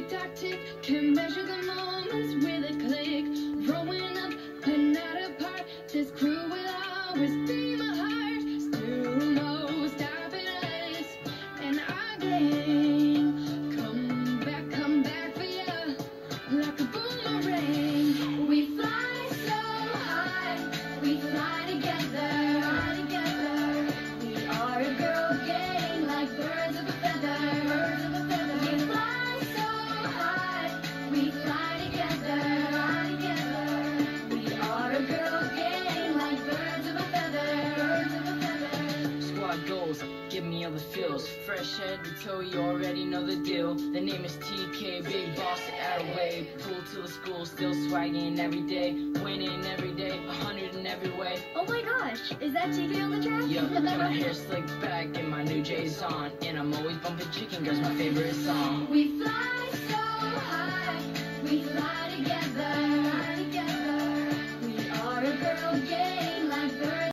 Tick tock tick, can measure the moments with a click. Growing up, but not apart. This crew will always be my heart. Squad goals, give me all the feels. Fresh head to toe, you already know the deal. The name is TK, big boss at a way. Pull to the school, still swagging every day. Winning every day, a hundred in every way. Oh my gosh, is that TK on the track? Yup, got my hair slicked back and my new J's on. And I'm always bumping chicken, cause my favorite song. We fly